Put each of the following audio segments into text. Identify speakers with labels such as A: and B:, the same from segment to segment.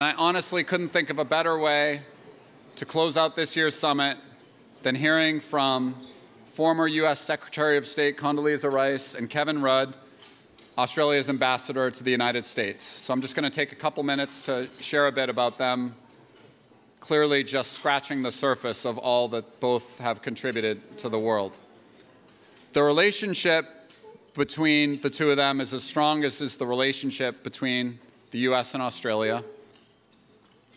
A: I honestly couldn't think of a better way to close out this year's summit than hearing from former U.S. Secretary of State Condoleezza Rice and Kevin Rudd, Australia's ambassador to the United States. So I'm just going to take a couple minutes to share a bit about them, clearly just scratching the surface of all that both have contributed to the world. The relationship between the two of them is as strong as is the relationship between the U.S. and Australia.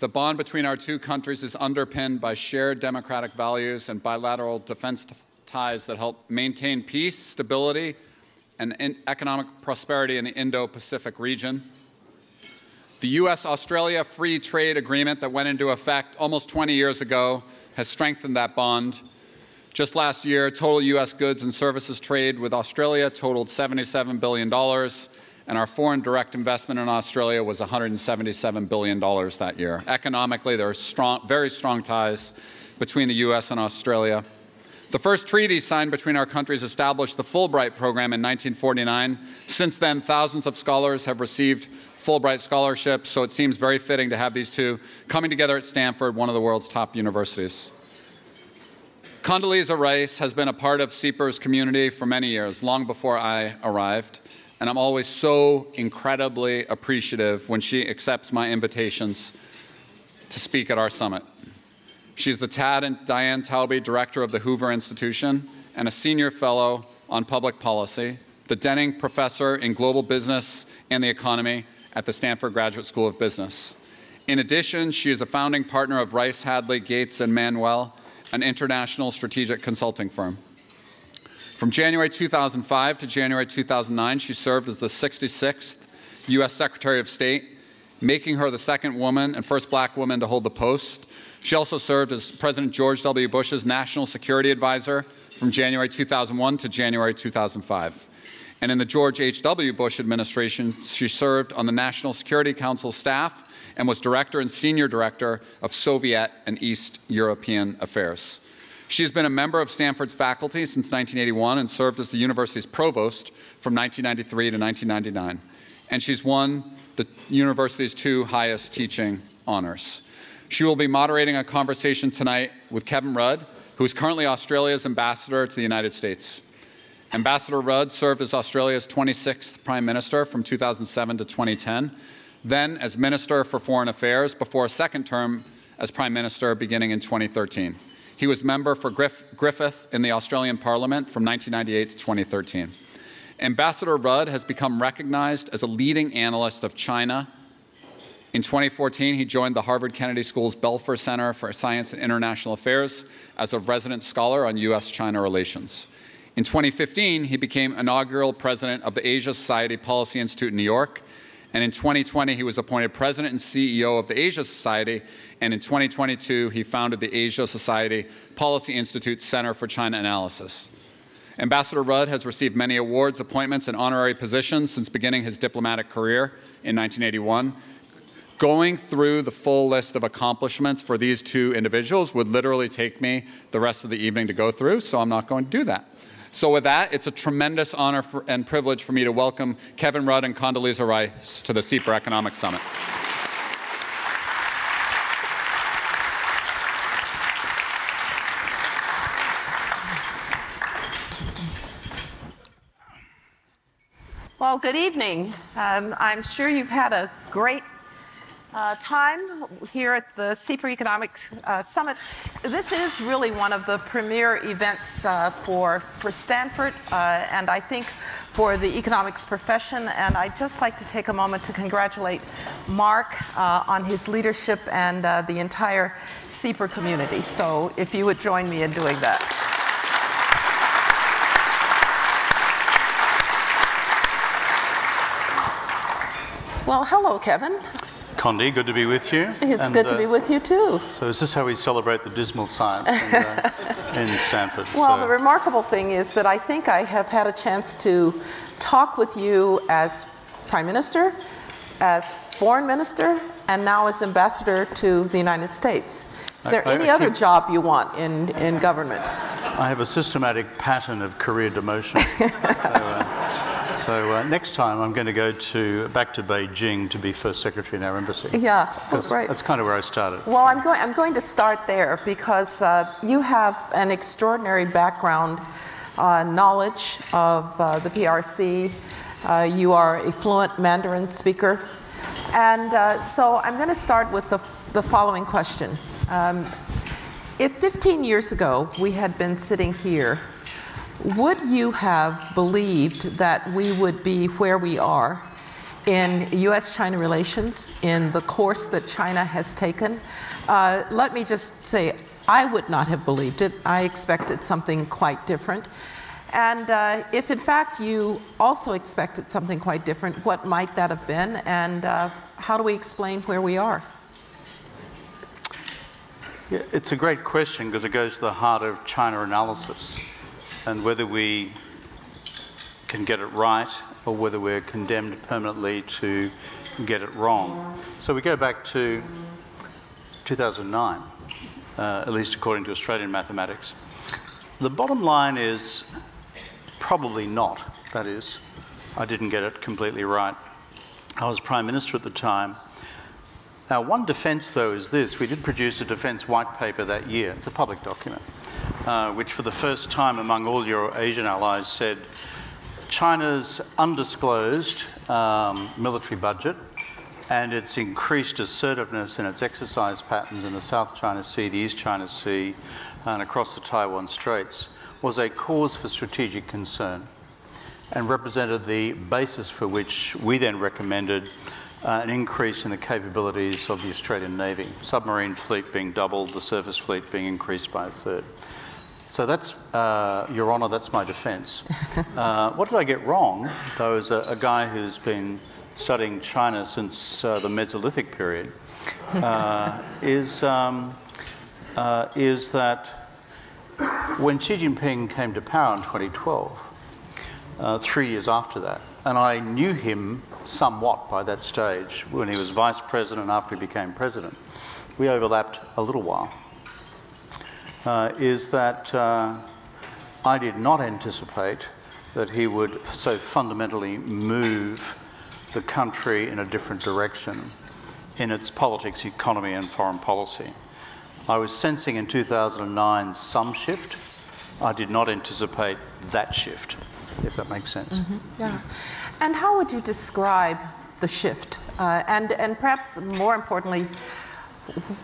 A: The bond between our two countries is underpinned by shared democratic values and bilateral defense ties that help maintain peace, stability, and economic prosperity in the Indo-Pacific region. The U.S.-Australia Free Trade Agreement that went into effect almost 20 years ago has strengthened that bond. Just last year, total U.S. goods and services trade with Australia totaled $77 billion, and our foreign direct investment in Australia was $177 billion that year. Economically, there are strong, very strong ties between the U.S. and Australia. The first treaty signed between our countries established the Fulbright program in 1949. Since then, thousands of scholars have received Fulbright scholarships, so it seems very fitting to have these two coming together at Stanford, one of the world's top universities. Condoleezza Rice has been a part of SIEPR's community for many years, long before I arrived and I'm always so incredibly appreciative when she accepts my invitations to speak at our summit. She's the Tad and Diane Taube Director of the Hoover Institution and a Senior Fellow on Public Policy, the Denning Professor in Global Business and the Economy at the Stanford Graduate School of Business. In addition, she is a founding partner of Rice, Hadley, Gates, and Manuel, an international strategic consulting firm. From January 2005 to January 2009, she served as the 66th U.S. Secretary of State, making her the second woman and first black woman to hold the post. She also served as President George W. Bush's National Security Advisor from January 2001 to January 2005. And in the George H.W. Bush administration, she served on the National Security Council staff and was Director and Senior Director of Soviet and East European Affairs. She has been a member of Stanford's faculty since 1981 and served as the university's provost from 1993 to 1999. And she's won the university's two highest teaching honors. She will be moderating a conversation tonight with Kevin Rudd, who is currently Australia's ambassador to the United States. Ambassador Rudd served as Australia's 26th Prime Minister from 2007 to 2010, then as Minister for Foreign Affairs before a second term as Prime Minister beginning in 2013. He was member for Griff Griffith in the Australian Parliament from 1998 to 2013. Ambassador Rudd has become recognized as a leading analyst of China. In 2014, he joined the Harvard Kennedy School's Belfer Center for Science and International Affairs as a resident scholar on U.S.-China relations. In 2015, he became inaugural president of the Asia Society Policy Institute in New York and in 2020, he was appointed president and CEO of the Asia Society. And in 2022, he founded the Asia Society Policy Institute Center for China Analysis. Ambassador Rudd has received many awards, appointments, and honorary positions since beginning his diplomatic career in 1981. Going through the full list of accomplishments for these two individuals would literally take me the rest of the evening to go through, so I'm not going to do that. So with that, it's a tremendous honor for, and privilege for me to welcome Kevin Rudd and Condoleezza Rice to the SIEPR Economic Summit.
B: Well, good evening. Um, I'm sure you've had a great uh, time here at the SIEPR Economics uh, Summit. This is really one of the premier events uh, for, for Stanford uh, and I think for the economics profession. And I'd just like to take a moment to congratulate Mark uh, on his leadership and uh, the entire SIEPR community. So if you would join me in doing that. Well, hello, Kevin.
C: Condi, good to be with you.
B: It's and, good to uh, be with you too.
C: So is this how we celebrate the dismal science in, uh, in Stanford?
B: Well, so. the remarkable thing is that I think I have had a chance to talk with you as Prime Minister, as Foreign Minister, and now as Ambassador to the United States. Is there I, any I other keep, job you want in, in government?
C: I have a systematic pattern of career demotion. so, uh, So uh, next time I'm going to go to back to Beijing to be first secretary in our embassy.
B: Yeah,
C: That's,
B: right.
C: that's kind of where I started.
B: Well, I'm going, I'm going to start there because uh, you have an extraordinary background, uh, knowledge of uh, the PRC. Uh, you are a fluent Mandarin speaker. And uh, so I'm going to start with the, the following question. Um, if 15 years ago we had been sitting here, would you have believed that we would be where we are in US China relations, in the course that China has taken? Uh, let me just say, I would not have believed it. I expected something quite different. And uh, if in fact you also expected something quite different, what might that have been? And uh, how do we explain where we are?
C: Yeah, it's a great question because it goes to the heart of China analysis and whether we can get it right or whether we're condemned permanently to get it wrong. So we go back to 2009, uh, at least according to Australian mathematics. The bottom line is probably not. That is, I didn't get it completely right. I was Prime Minister at the time. Now, one defence, though, is this. We did produce a defence white paper that year. It's a public document, uh, which for the first time among all your Asian allies said China's undisclosed um, military budget and its increased assertiveness in its exercise patterns in the South China Sea, the East China Sea, and across the Taiwan Straits was a cause for strategic concern and represented the basis for which we then recommended uh, an increase in the capabilities of the Australian Navy, submarine fleet being doubled, the surface fleet being increased by a third. So that's, uh, Your Honour, that's my defence. Uh, what did I get wrong, though, as a, a guy who's been studying China since uh, the Mesolithic period, uh, is, um, uh, is that when Xi Jinping came to power in 2012, uh, three years after that, and I knew him somewhat by that stage when he was vice president after he became president. We overlapped a little while. Uh, is that uh, I did not anticipate that he would so fundamentally move the country in a different direction in its politics, economy, and foreign policy. I was sensing in 2009 some shift. I did not anticipate that shift, if that makes sense.
B: Mm-hmm. Yeah. And how would you describe the shift? Uh, and, and perhaps more importantly,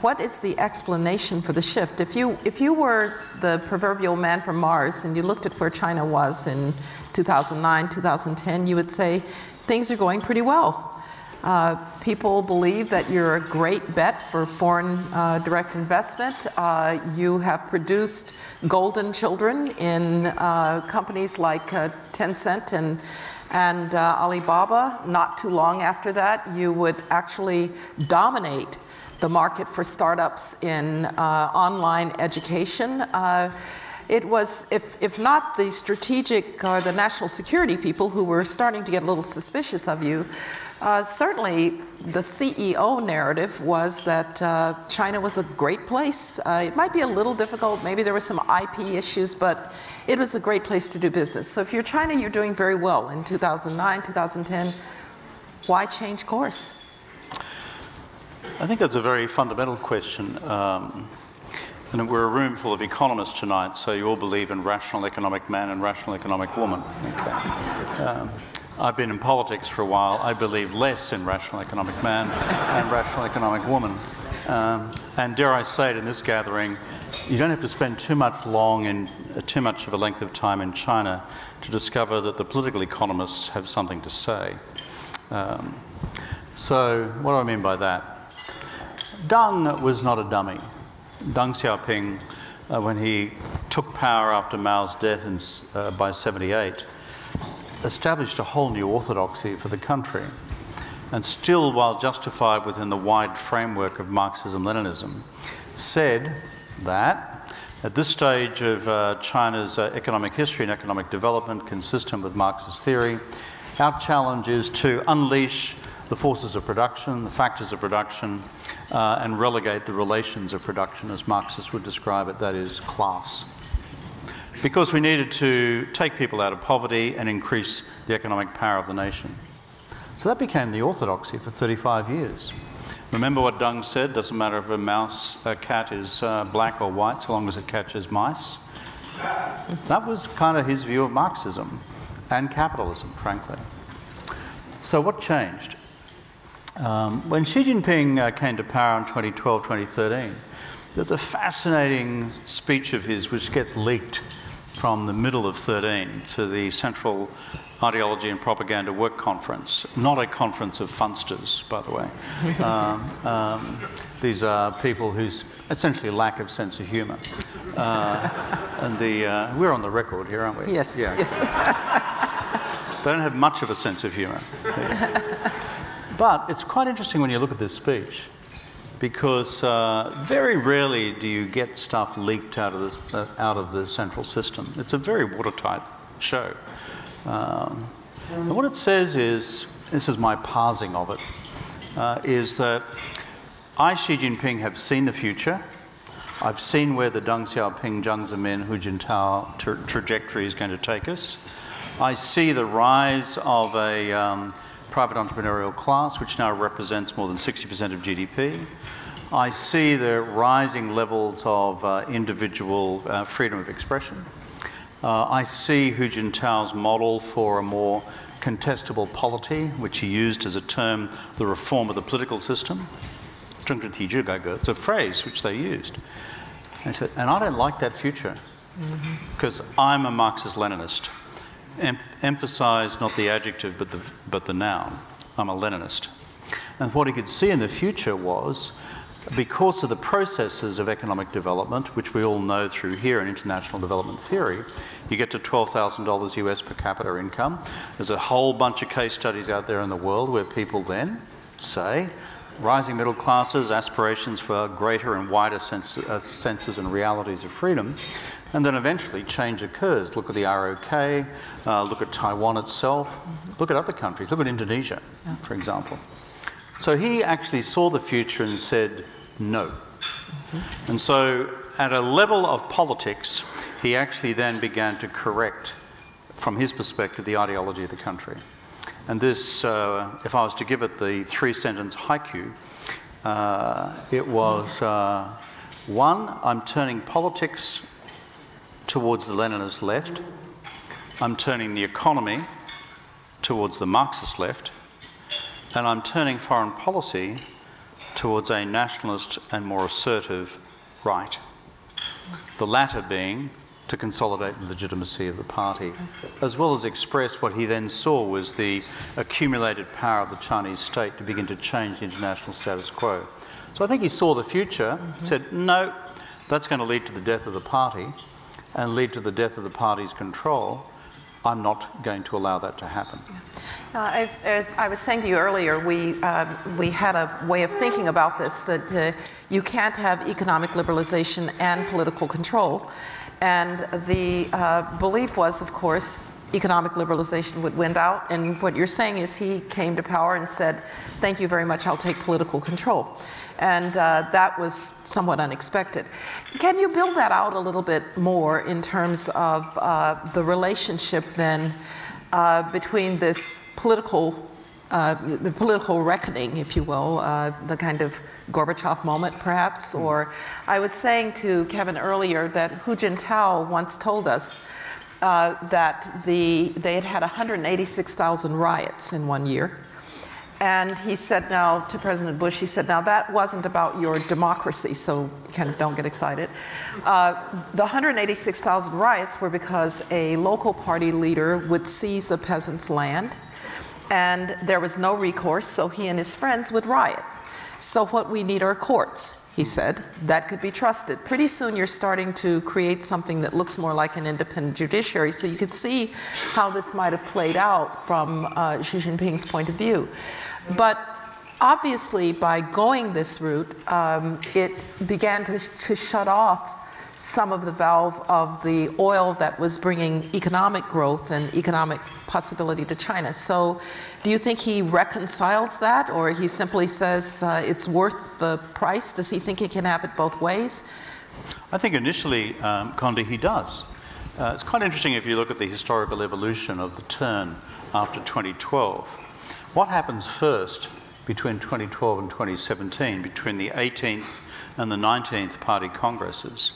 B: what is the explanation for the shift? If you, if you were the proverbial man from Mars and you looked at where China was in 2009, 2010, you would say things are going pretty well. Uh, people believe that you're a great bet for foreign uh, direct investment. Uh, you have produced golden children in uh, companies like uh, Tencent and, and uh, Alibaba. Not too long after that, you would actually dominate the market for startups in online education it was, if, if not the strategic or the national security people who were starting to get a little suspicious of you, uh, certainly the CEO narrative was that uh, China was a great place. Uh, it might be a little difficult, maybe there were some IP issues, but it was a great place to do business. So if you're China, you're doing very well in 2009, 2010. Why change course?
C: I think that's a very fundamental question. Um, and we're a room full of economists tonight, so you all believe in rational economic man and rational economic woman. Okay. Um, I've been in politics for a while. I believe less in rational economic man and rational economic woman. Um, and dare I say it in this gathering, you don't have to spend too much long and uh, too much of a length of time in China to discover that the political economists have something to say. Um, so, what do I mean by that? Deng was not a dummy. Deng Xiaoping, uh, when he took power after Mao's death in, uh, by 78, established a whole new orthodoxy for the country. And still, while justified within the wide framework of Marxism Leninism, said that at this stage of uh, China's uh, economic history and economic development, consistent with Marxist theory, our challenge is to unleash the forces of production, the factors of production, uh, and relegate the relations of production as Marxists would describe it, that is, class. because we needed to take people out of poverty and increase the economic power of the nation. So that became the orthodoxy for 35 years. Remember what Deng said, doesn't matter if a mouse, a cat is uh, black or white, so long as it catches mice. That was kind of his view of Marxism and capitalism, frankly. So what changed? Um, when Xi Jinping uh, came to power in 2012, 2013, there's a fascinating speech of his which gets leaked from the middle of 13 to the Central Ideology and Propaganda Work Conference. Not a conference of funsters, by the way. um, um, these are people whose essentially lack of sense of humour. Uh, and the, uh, we're on the record here, aren't we?
B: Yes, yeah. yes.
C: they don't have much of a sense of humour. but it's quite interesting when you look at this speech because uh, very rarely do you get stuff leaked out of the, uh, out of the central system. It's a very watertight show. Um, and what it says is, this is my parsing of it, uh, is that I, Xi Jinping, have seen the future. I've seen where the Deng Xiaoping, Jiang Zemin, Hu Jintao tra trajectory is going to take us. I see the rise of a um, private entrepreneurial class, which now represents more than 60% of GDP. I see the rising levels of uh, individual uh, freedom of expression. Uh, I see Hu Jintao's model for a more contestable polity, which he used as a term, the reform of the political system. It's a phrase which they used. And, said, and I don't like that future because mm-hmm. I'm a Marxist-Leninist. Em emphasize not the adjective but the, but the noun. I'm a Leninist. And what he could see in the future was because of the processes of economic development, which we all know through here in international development theory, you get to $12,000 US per capita income. There's a whole bunch of case studies out there in the world where people then say, rising middle classes, aspirations for greater and wider sense, uh, senses and realities of freedom, and then eventually change occurs. Look at the ROK, uh, look at Taiwan itself, look at other countries, look at Indonesia, yeah. for example. So he actually saw the future and said, no. Mm-hmm. And so, at a level of politics, he actually then began to correct, from his perspective, the ideology of the country. And this, uh, if I was to give it the three sentence haiku, uh, it was uh, one, I'm turning politics towards the Leninist left, I'm turning the economy towards the Marxist left, and I'm turning foreign policy towards a nationalist and more assertive right. The latter being to consolidate the legitimacy of the party, as well as express what he then saw was the accumulated power of the Chinese state to begin to change the international status quo. So I think he saw the future, mm -hmm. said, no, that's going to lead to the death of the party and lead to the death of the party's control. I'm not going to allow that to happen.
B: Uh, uh, I was saying to you earlier, we, uh, we had a way of thinking about this that uh, you can't have economic liberalization and political control. And the uh, belief was, of course, economic liberalization would win out. And what you're saying is he came to power and said, Thank you very much, I'll take political control. And uh, that was somewhat unexpected. Can you build that out a little bit more in terms of uh, the relationship then uh, between this political? Uh, the political reckoning, if you will, uh, the kind of Gorbachev moment, perhaps. Mm. Or I was saying to Kevin earlier that Hu Jintao once told us uh, that the, they had had 186,000 riots in one year. And he said now to President Bush, he said, now that wasn't about your democracy, so kind of don't get excited. Uh, the 186,000 riots were because a local party leader would seize a peasant's land, and there was no recourse, so he and his friends would riot. So what we need are courts he said, that could be trusted. Pretty soon you're starting to create something that looks more like an independent judiciary. So you can see how this might have played out from uh, Xi Jinping's point of view. But obviously, by going this route, um, it began to, to shut off some of the valve of the oil that was bringing economic growth and economic possibility to China. So, do you think he reconciles that, or he simply says uh, it's worth the price? Does he think he can have it both ways?
C: I think initially, um, Condi, he does. Uh, it's quite interesting if you look at the historical evolution of the turn after 2012. What happens first between 2012 and 2017, between the 18th and the 19th party congresses,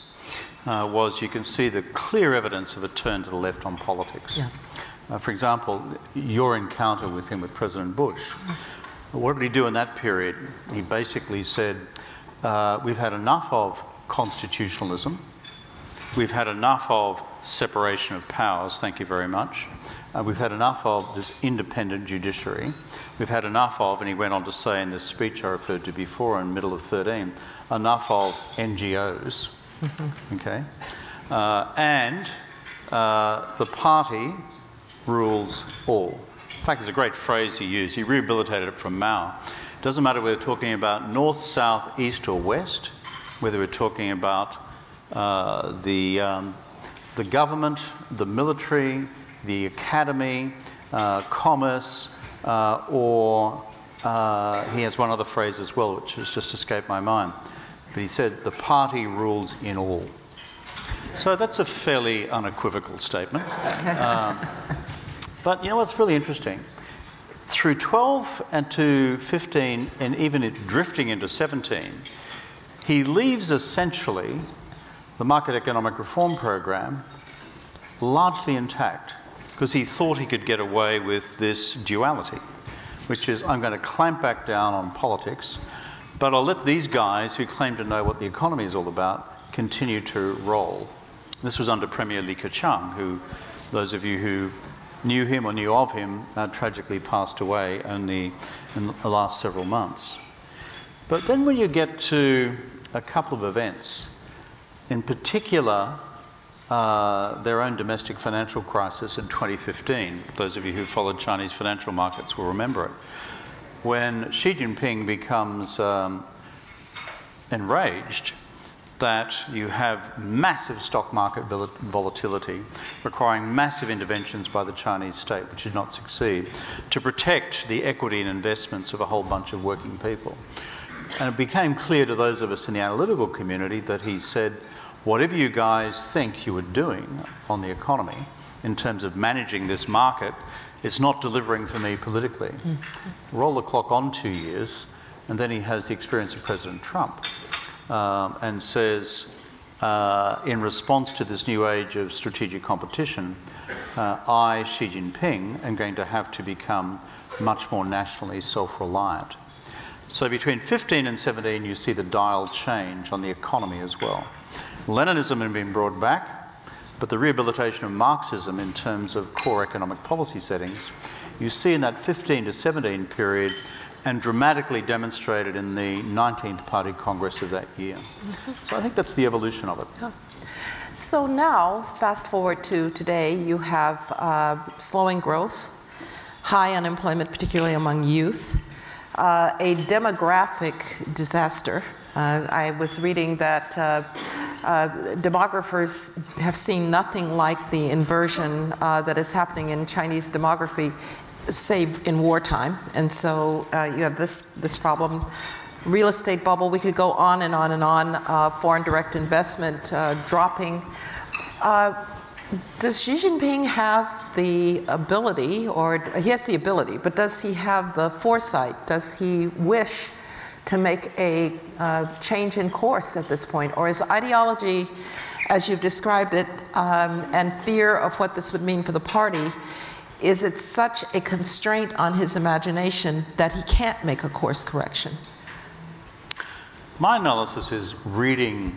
C: uh, was you can see the clear evidence of a turn to the left on politics. Yeah. Uh, for example, your encounter with him with President Bush. What did he do in that period? He basically said, uh, We've had enough of constitutionalism, we've had enough of separation of powers, thank you very much. Uh, we've had enough of this independent judiciary. We've had enough of, and he went on to say in this speech I referred to before in middle of 13, enough of NGOs. okay? Uh, and uh, the party rules all. In fact, there's a great phrase he used. He rehabilitated it from Mao. It doesn't matter whether we're talking about north, south, east, or west, whether we're talking about uh, the, um, the government, the military, the academy, uh, commerce, uh, or uh, he has one other phrase as well, which has just escaped my mind. But he said, the party rules in all. So that's a fairly unequivocal statement. Um, but you know what's really interesting? Through 12 and to 15, and even it drifting into 17, he leaves essentially the market economic reform program largely intact because he thought he could get away with this duality, which is I'm going to clamp back down on politics, but I'll let these guys who claim to know what the economy is all about continue to roll. This was under Premier Li Keqiang, who, those of you who knew him or knew of him, uh, tragically passed away only in the last several months. But then when you get to a couple of events, in particular, uh, their own domestic financial crisis in 2015. Those of you who followed Chinese financial markets will remember it. When Xi Jinping becomes um, enraged that you have massive stock market volatility requiring massive interventions by the Chinese state, which did not succeed, to protect the equity and investments of a whole bunch of working people. And it became clear to those of us in the analytical community that he said, whatever you guys think you were doing on the economy in terms of managing this market, it's not delivering for me politically. Mm. Roll the clock on two years, and then he has the experience of President Trump um, and says, uh, in response to this new age of strategic competition, uh, I, Xi Jinping, am going to have to become much more nationally self reliant. So between 15 and 17, you see the dial change on the economy as well. Leninism had been brought back, but the rehabilitation of Marxism in terms of core economic policy settings, you see in that 15 to 17 period and dramatically demonstrated in the 19th Party Congress of that year. Mm-hmm. So I think that's the evolution of it. Yeah.
B: So now, fast forward to today, you have uh, slowing growth, high unemployment, particularly among youth, uh, a demographic disaster. Uh, I was reading that uh, demographers have seen nothing like the inversion uh, that is happening in Chinese demography save in wartime. And so uh, you have this, this problem. Real estate bubble, we could go on and on and on. Uh, foreign direct investment uh, dropping. Uh, does Xi Jinping have the ability, or he has the ability, but does he have the foresight? Does he wish to make a uh, change in course at this point? Or is ideology, as you've described it, um, and fear of what this would mean for the party, is it such a constraint on his imagination that he can't make a course correction?
C: My analysis is reading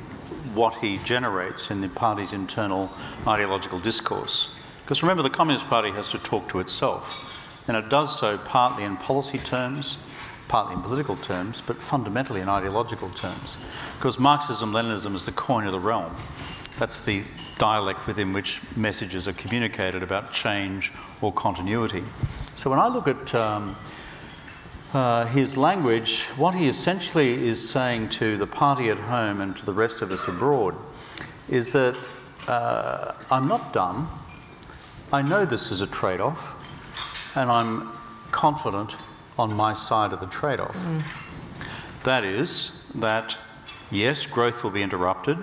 C: what he generates in the party's internal ideological discourse. Because remember, the Communist Party has to talk to itself, and it does so partly in policy terms, partly in political terms, but fundamentally in ideological terms. Because Marxism Leninism is the coin of the realm. That's the dialect within which messages are communicated about change or continuity. So when I look at um, uh, his language, what he essentially is saying to the party at home and to the rest of us abroad is that uh, I'm not done. I know this is a trade off, and I'm confident on my side of the trade off. Mm. That is, that yes, growth will be interrupted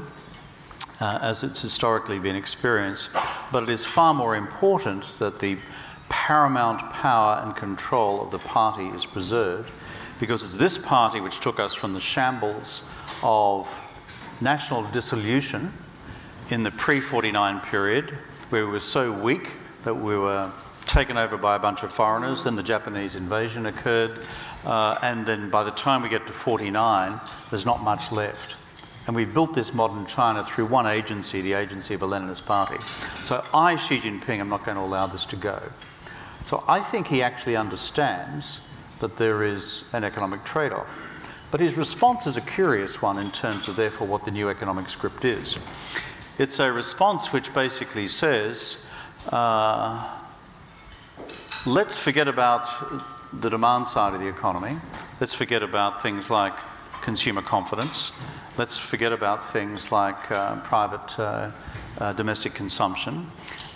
C: uh, as it's historically been experienced, but it is far more important that the paramount power and control of the party is preserved because it's this party which took us from the shambles of national dissolution in the pre 49 period, where we were so weak that we were taken over by a bunch of foreigners. Then the Japanese invasion occurred. Uh, and then by the time we get to 49, there's not much left. And we built this modern China through one agency, the agency of a Leninist party. So I, Xi Jinping, am not going to allow this to go. So I think he actually understands that there is an economic trade off. But his response is a curious one in terms of, therefore, what the new economic script is. It's a response which basically says, uh, let's forget about the demand side of the economy. Let's forget about things like consumer confidence. Let's forget about things like uh, private uh, uh domestic consumption.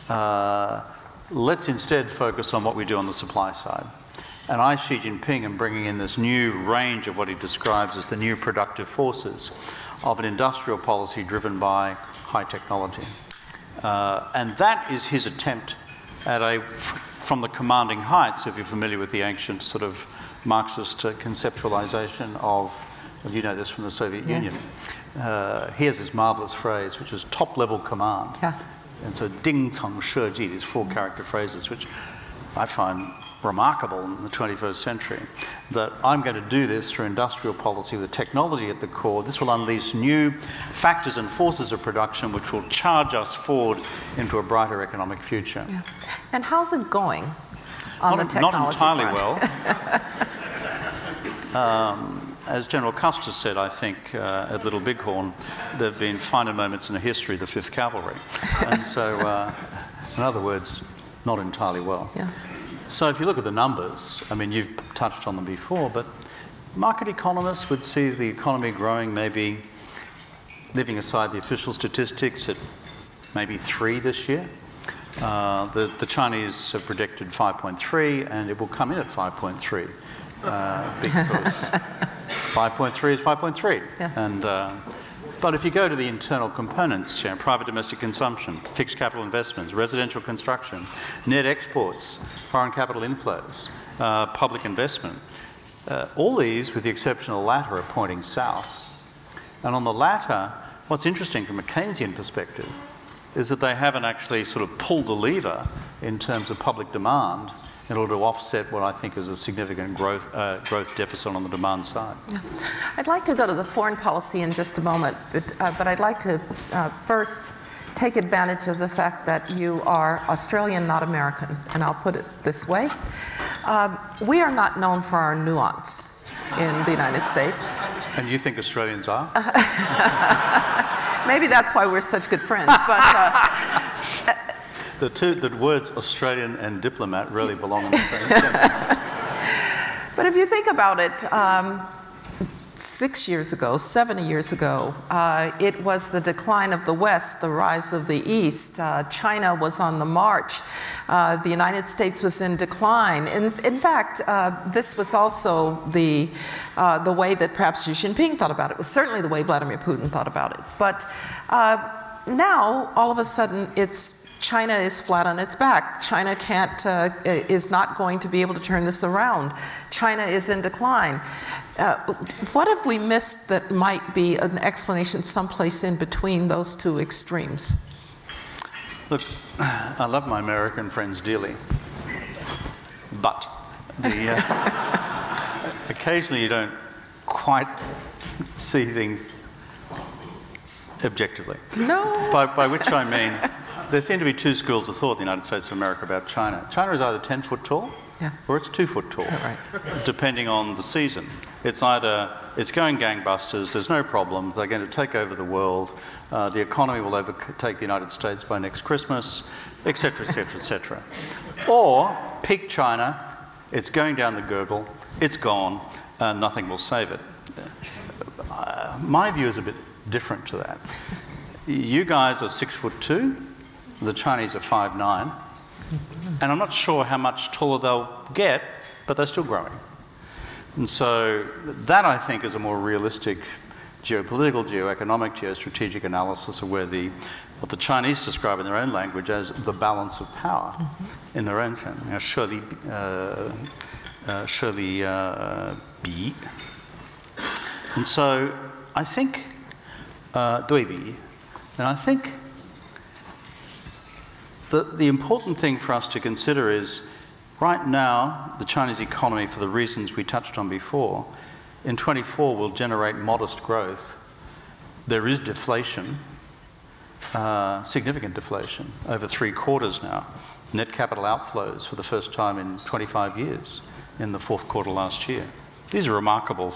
C: Uh, let's instead focus on what we do on the supply side. And I, Xi Jinping, bringing in this new range of what he describes as the new productive forces of an industrial policy driven by high technology. Uh, and that is his attempt at a, from the commanding heights, if you're familiar with the ancient sort of Marxist uh, conceptualization of, well, you know this from the Soviet yes. Union. Uh, here's this marvelous phrase, which is top level command.
B: Yeah.
C: And so ding tong shi ji, these four character phrases, which I find remarkable in the 21st century. That I'm going to do this through industrial policy with technology at the core. This will unleash new factors and forces of production which will charge us forward into a brighter economic future. Yeah.
B: And how's it going on
C: not,
B: the technology
C: Not entirely
B: front?
C: well. um, as General Custer said, I think, uh, at Little Bighorn, there have been finer moments in the history of the 5th Cavalry. and so, uh, in other words, not entirely well.
B: Yeah.
C: So, if you look at the numbers, I mean, you've touched on them before, but market economists would see the economy growing maybe, leaving aside the official statistics, at maybe three this year. Uh, the, the Chinese have predicted 5.3, and it will come in at 5.3 uh, because 5.3 is 5.3.
B: Yeah.
C: And, uh, but if you go to the internal components, you know, private domestic consumption, fixed capital investments, residential construction, net exports, foreign capital inflows, uh, public investment, uh, all these, with the exception of the latter, are pointing south. And on the latter, what's interesting from a Keynesian perspective is that they haven't actually sort of pulled the lever in terms of public demand in order to offset what I think is a significant growth, uh, growth deficit on the demand side. Yeah.
B: I'd like to go to the foreign policy in just a moment, but, uh, but I'd like to uh, first take advantage of the fact that you are Australian, not American, and I'll put it this way. Um, we are not known for our nuance in the United States.
C: And you think Australians are?
B: Maybe that's why we're such good friends. But uh,
C: the two the words Australian and diplomat really belong in the same sentence.
B: But if you think about it, um, six years ago, 70 years ago, uh, it was the decline of the West, the rise of the East. Uh, China was on the march. Uh, the United States was in decline. In, in fact, uh, this was also the, uh, the way that perhaps Xi Jinping thought about it. It was certainly the way Vladimir Putin thought about it. But uh, now, all of a sudden, it's China is flat on its back. China can't, uh, is not going to be able to turn this around. China is in decline. Uh, what have we missed that might be an explanation someplace in between those two extremes?
C: Look, I love my American friends dearly, but the, uh, occasionally you don't quite see things objectively.
B: No.
C: By, by which I mean, there seem to be two schools of thought in the United States of America about China. China is either 10 foot tall
B: yeah.
C: or it's two foot tall,
B: right.
C: depending on the season. It's either it's going gangbusters, there's no problems, they're going to take over the world, uh, the economy will overtake the United States by next Christmas, etc., etc., etc. Or peak China, it's going down the gurgle, it's gone, uh, nothing will save it. Uh, my view is a bit different to that. You guys are six foot two, the Chinese are five nine, and I'm not sure how much taller they'll get, but they're still growing. And so that, I think, is a more realistic geopolitical, geoeconomic, geostrategic analysis of where the, what the Chinese describe in their own language as the balance of power mm -hmm. in their own Surely, You know, Shirley, uh, uh, uh, B. And so I think, uh, Dui And I think the, the important thing for us to consider is right now, the Chinese economy, for the reasons we touched on before, in 24 will generate modest growth. There is deflation, uh, significant deflation, over three quarters now. Net capital outflows for the first time in 25 years in the fourth quarter last year. These are remarkable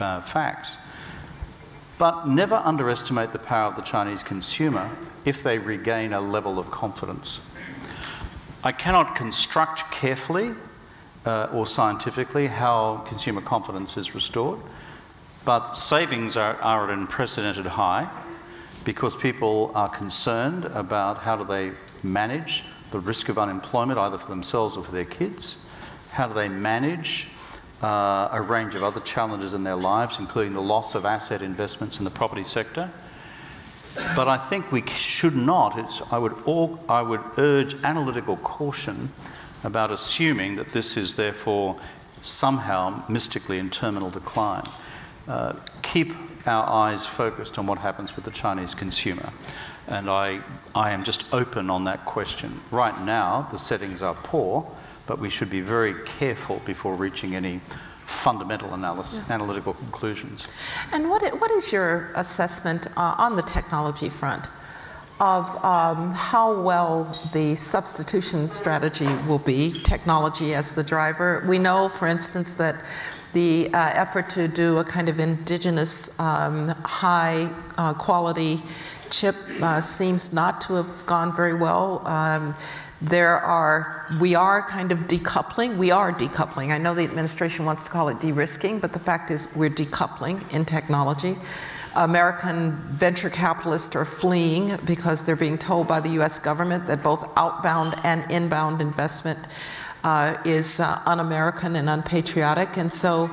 C: uh, facts. But never underestimate the power of the Chinese consumer if they regain a level of confidence. I cannot construct carefully uh, or scientifically how consumer confidence is restored, but savings are, are at an unprecedented high because people are concerned about how do they manage the risk of unemployment either for themselves or for their kids, how do they manage uh, a range of other challenges in their lives, including the loss of asset investments in the property sector. But I think we should not, I would, all, I would urge analytical caution about assuming that this is therefore somehow mystically in terminal decline. Uh, keep our eyes focused on what happens with the Chinese consumer. And I, I am just open on that question. Right now, the settings are poor but we should be very careful before reaching any fundamental analysis, yeah. analytical conclusions.
B: And what, what is your assessment uh, on the technology front of um, how well the substitution strategy will be, technology as the driver? We know, for instance, that the uh, effort to do a kind of indigenous um, high uh, quality chip uh, seems not to have gone very well. Um, there are, we are kind of decoupling. We are decoupling. I know the administration wants to call it de-risking, but the fact is we're decoupling in technology. American venture capitalists are fleeing because they're being told by the US government that both outbound and inbound investment uh, is uh, un American and unpatriotic. And so,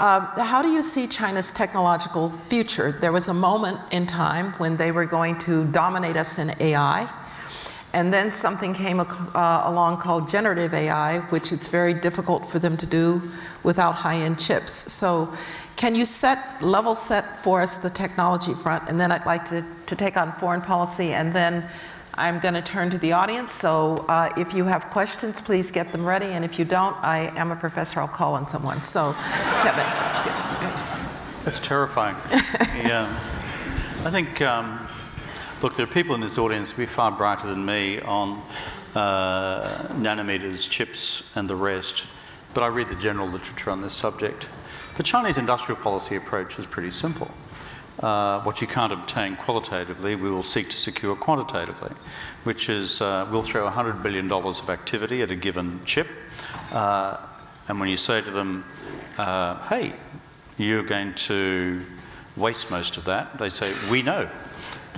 B: uh, how do you see China's technological future? There was a moment in time when they were going to dominate us in AI. And then something came uh, along called generative AI, which it's very difficult for them to do without high-end chips. So can you set, level set for us the technology front? And then I'd like to, to take on foreign policy and then I'm going to turn to the audience. So uh, if you have questions, please get them ready. And if you don't, I am a professor. I'll call on someone. So, Kevin.
C: That's terrifying. yeah. I think um, Look, there are people in this audience who are far brighter than me on uh, nanometers, chips, and the rest, but I read the general literature on this subject. The Chinese industrial policy approach is pretty simple. Uh, what you can't obtain qualitatively, we will seek to secure quantitatively, which is uh, we'll throw $100 billion of activity at a given chip, uh, and when you say to them, uh, hey, you're going to waste most of that, they say, we know.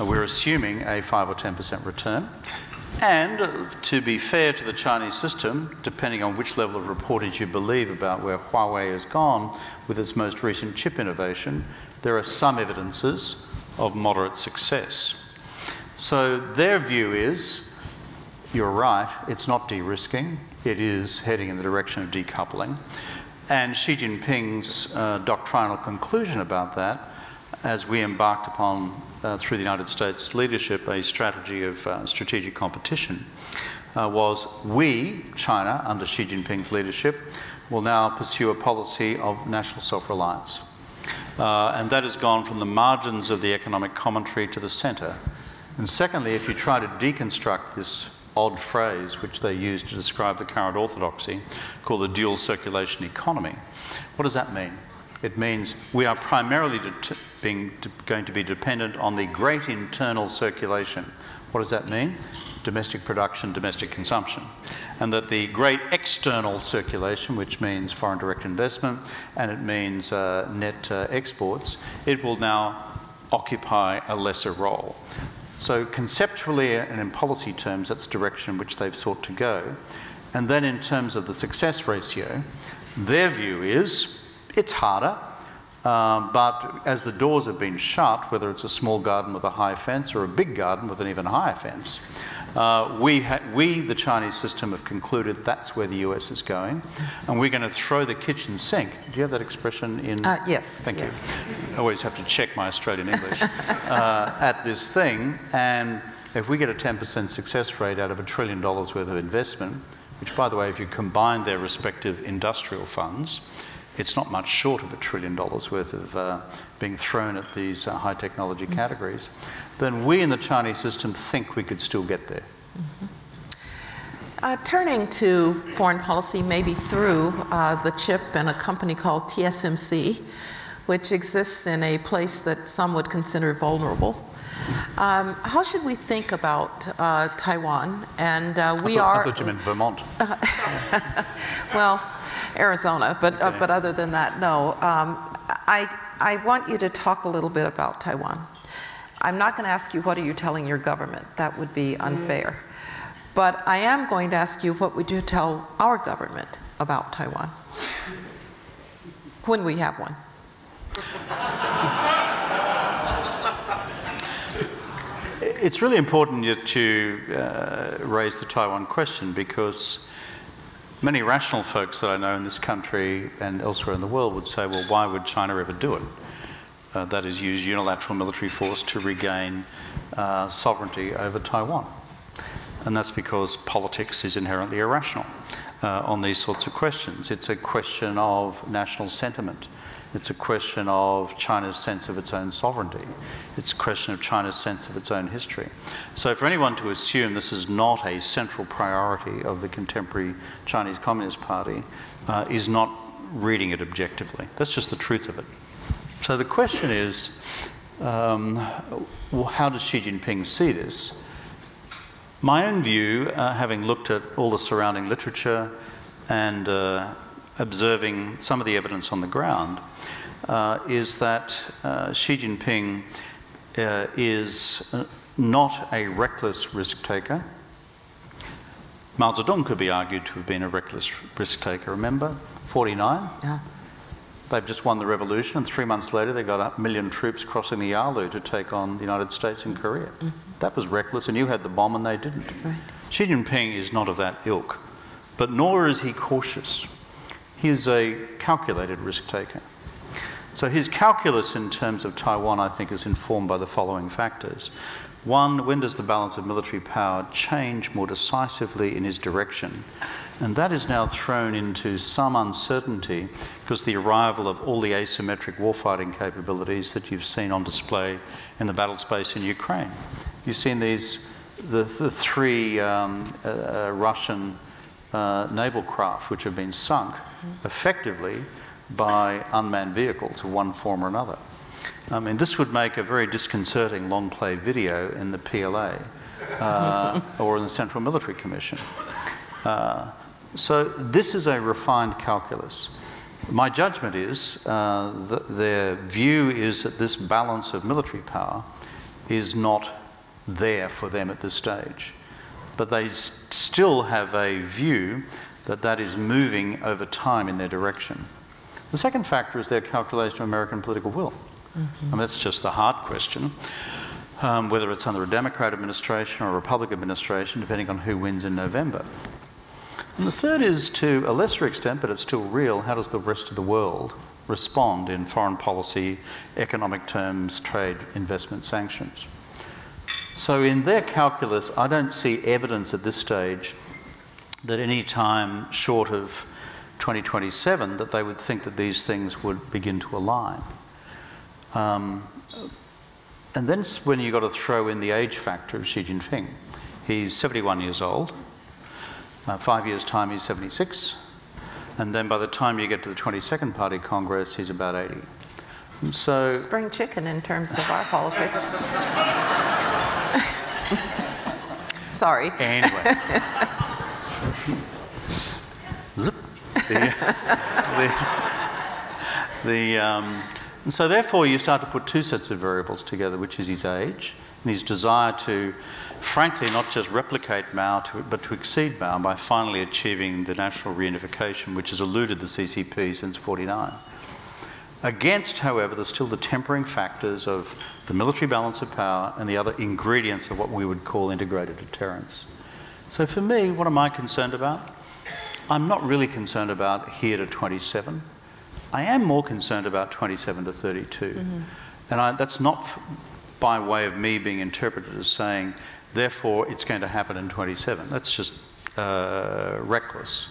C: We're assuming a 5 or 10% return. And to be fair to the Chinese system, depending on which level of reportage you believe about where Huawei has gone with its most recent chip innovation, there are some evidences of moderate success. So their view is you're right, it's not de risking, it is heading in the direction of decoupling. And Xi Jinping's uh, doctrinal conclusion about that, as we embarked upon uh, through the United States leadership a strategy of uh, strategic competition uh, was we, China, under Xi Jinping's leadership, will now pursue a policy of national self-reliance. Uh, and that has gone from the margins of the economic commentary to the centre. And secondly, if you try to deconstruct this odd phrase which they use to describe the current orthodoxy called the dual circulation economy, what does that mean? It means we are primarily being, going to be dependent on the great internal circulation. What does that mean? Domestic production, domestic consumption. And that the great external circulation, which means foreign direct investment and it means uh, net uh, exports, it will now occupy a lesser role. So conceptually and in policy terms, that's the direction in which they've sought to go. And then in terms of the success ratio, their view is it's harder, Uh, but as the doors have been shut, whether it's a small garden with a high fence or a big garden with an even higher fence, uh, we, we, the Chinese system, have concluded that's where the US is going, and we're going to throw the kitchen sink. Do you have that expression in?
B: Uh, yes.
C: Thank
B: yes.
C: you. I always have to check my Australian English uh, at this thing, and if we get a 10% success rate out of a trillion dollars worth of investment, which, by the way, if you combine their respective industrial funds, it's not much short of a trillion dollars worth of uh, being thrown at these uh, high technology mm-hmm. categories, then we in the Chinese system think we could still get there. Mm-hmm.
B: Uh, turning to foreign policy, maybe through uh, the chip and a company called TSMC, which exists in a place that some would consider vulnerable. Um, how should we think about uh, Taiwan? And uh, we
C: I thought,
B: are.
C: I thought you meant Vermont.
B: well, Arizona, but, uh, okay. uh, but other than that, no. Um, I, I want you to talk a little bit about Taiwan. I'm not going to ask you what are you telling your government. That would be unfair. But I am going to ask you what would you tell our government about Taiwan when we have one.
C: It's really important to uh, raise the Taiwan question because Many rational folks that I know in this country and elsewhere in the world would say, well, why would China ever do it? Uh, that is, use unilateral military force to regain uh, sovereignty over Taiwan. And that's because politics is inherently irrational uh, on these sorts of questions. It's a question of national sentiment. It's a question of China's sense of its own sovereignty. It's a question of China's sense of its own history. So, for anyone to assume this is not a central priority of the contemporary Chinese Communist Party uh, is not reading it objectively. That's just the truth of it. So, the question is um, how does Xi Jinping see this? My own view, uh, having looked at all the surrounding literature and uh, observing some of the evidence on the ground uh, is that uh, Xi Jinping uh, is uh, not a reckless risk taker. Mao Zedong could be argued to have been a reckless risk taker. Remember, 49? Yeah. They've just won the revolution, and three months later, they got a million troops crossing the Yalu to take on the United States and Korea. Mm -hmm. That was reckless, and you had the bomb, and they didn't. Right. Xi Jinping is not of that ilk, but nor is he cautious. He's a calculated risk taker. So his calculus in terms of Taiwan, I think, is informed by the following factors. One, when does the balance of military power change more decisively in his direction? And that is now thrown into some uncertainty because the arrival of all the asymmetric warfighting capabilities that you've seen on display in the battle space in Ukraine. You've seen these, the, the three um, uh, uh Russian uh, naval craft which have been sunk effectively by unmanned vehicles of one form or another. I mean, this would make a very disconcerting long play video in the PLA uh, or in the Central Military Commission. Uh, so, this is a refined calculus. My judgment is uh, that their view is that this balance of military power is not there for them at this stage. But they still have a view that that is moving over time in their direction. The second factor is their calculation of American political will. Mm-hmm. I mean, that's just the hard question. Um, whether it's under a Democrat administration or a Republican administration, depending on who wins in November. And the third is, to a lesser extent, but it's still real, how does the rest of the world respond in foreign policy, economic terms, trade, investment, sanctions? So, in their calculus, I don't see evidence at this stage that any time short of 2027 that they would think that these things would begin to align. Um, and then when you've got to throw in the age factor of Xi Jinping. He's 71 years old. Uh, five years' time, he's 76. And then by the time you get to the 22nd Party Congress, he's about 80. And so.
B: Spring chicken in terms of our politics. Sorry.
C: Anyway. Zip. The, the, the, um, and so therefore you start to put two sets of variables together, which is his age and his desire to, frankly, not just replicate Mao, to, but to exceed Mao by finally achieving the national reunification, which has eluded the CCP since 49. Against, however, there's still the tempering factors of the military balance of power and the other ingredients of what we would call integrated deterrence. So for me, what am I concerned about? I'm not really concerned about here to 27. I am more concerned about 27 to 32. Mm-hmm. And I, that's not f- by way of me being interpreted as saying, therefore, it's going to happen in 27. That's just uh, reckless.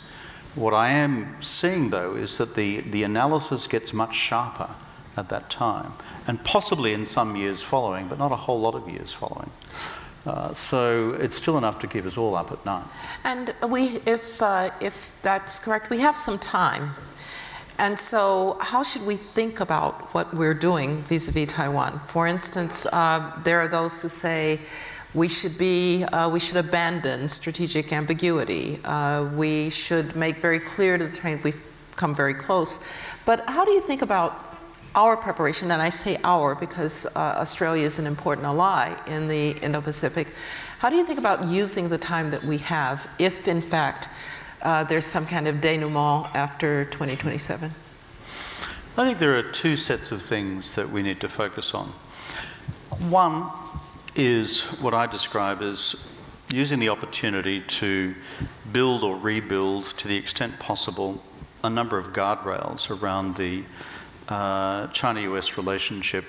C: What I am seeing, though, is that the, the analysis gets much sharper at that time, and possibly in some years following, but not a whole lot of years following. Uh, so it's still enough to keep us all up at night.
B: And we, if, uh, if that's correct, we have some time. And so, how should we think about what we're doing vis a vis Taiwan? For instance, uh, there are those who say we should be, uh, we should abandon strategic ambiguity. Uh, we should make very clear to the train we've come very close. But how do you think about our preparation, and I say our because uh, Australia is an important ally in the Indo Pacific, how do you think about using the time that we have if, in fact, uh, there's some kind of denouement after 2027?
C: I think there are two sets of things that we need to focus on. One is what I describe as using the opportunity to build or rebuild, to the extent possible, a number of guardrails around the uh, China-US relationship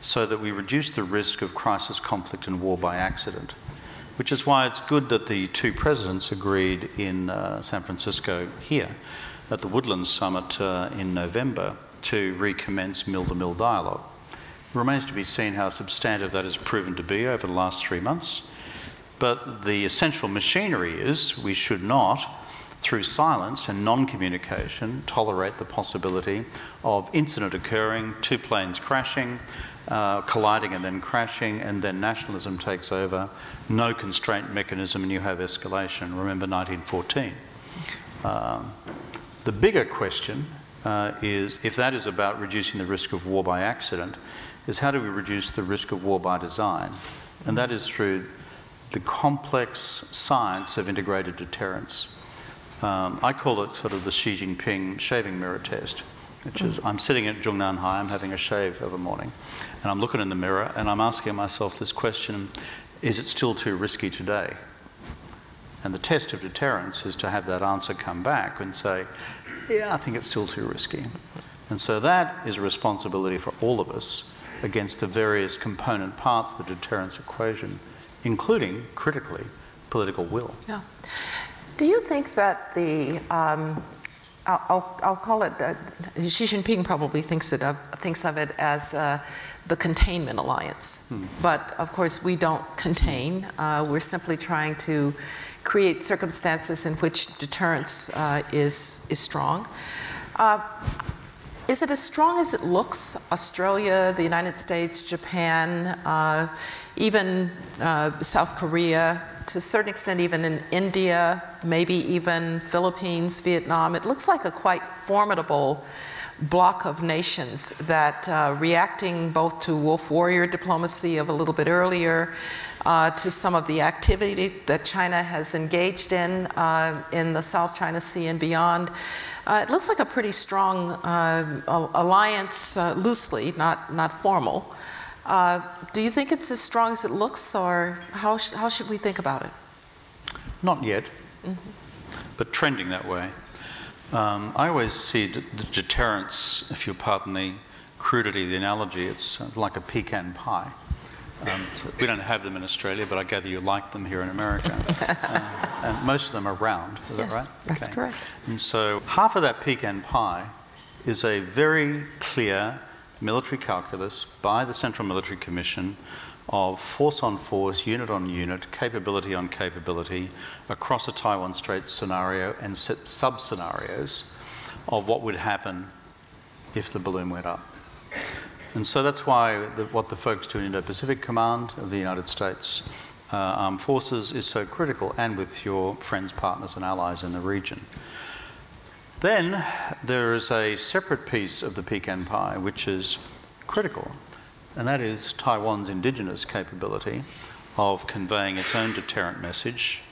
C: so that we reduce the risk of crisis, conflict and war by accident. Which is why it's good that the two presidents agreed in uh, San Francisco here at the Woodside Summit uh, in November to recommence mill-to-mill dialogue. Remains to be seen how substantive that has proven to be over the last three months. But the essential machinery is we should not through silence and non communication, tolerate the possibility of incident occurring, two planes crashing, uh, colliding and then crashing, and then nationalism takes over, no constraint mechanism, and you have escalation. Remember 1914. Um, the bigger question uh, is if that is about reducing the risk of war by accident, is how do we reduce the risk of war by design? And that is through the complex science of integrated deterrence. Um, I call it sort of the Xi Jinping shaving mirror test, which is I'm sitting at Zhongnanhai, I'm having a shave every morning, and I'm looking in the mirror and I'm asking myself this question is it still too risky today? And the test of deterrence is to have that answer come back and say, yeah, I think it's still too risky. And so that is a responsibility for all of us against the various component parts of the deterrence equation, including, critically, political will.
B: Yeah. Do you think that the um, I'll, I'll, call it, uh, Xi Jinping probably thinks, it of, thinks of it as uh, the containment alliance. Hmm. But of course, we don't contain. Uh, we're simply trying to create circumstances in which deterrence uh, is, is strong. Uh, is it as strong as it looks? Australia, the United States, Japan, uh, even South Korea, to a certain extent, even in India, maybe even Philippines, Vietnam, it looks like a quite formidable block of nations that uh, reacting both to wolf warrior diplomacy of a little bit earlier, uh, to some of the activity that China has engaged in uh, in the South China Sea and beyond. Uh, it looks like a pretty strong uh, alliance, uh, loosely, not, not formal. Uh, do you think it's as strong as it looks, or how, sh how should we think about it?
C: Not yet, mm -hmm. but trending that way. Um, I always see the deterrence, if you'll pardon the crudity, the analogy, it's uh, like a pecan pie. Um, so we don't have them in Australia, but I gather you like them here in America. uh, and most of them are round, is
B: yes,
C: that right?
B: That's okay. correct.
C: And so half of that pecan pie is a very clear military calculus by the Central Military Commission of force on force, unit on unit, capability on capability across a Taiwan Strait scenario and sub scenarios of what would happen if the balloon went up. And so that's why the, what the folks do in Indo Pacific Command of the United States uh, Armed Forces is so critical, and with your friends, partners, and allies in the region. Then there is a separate piece of the pecan pie which is critical, and that is Taiwan's indigenous capability of conveying its own deterrent message,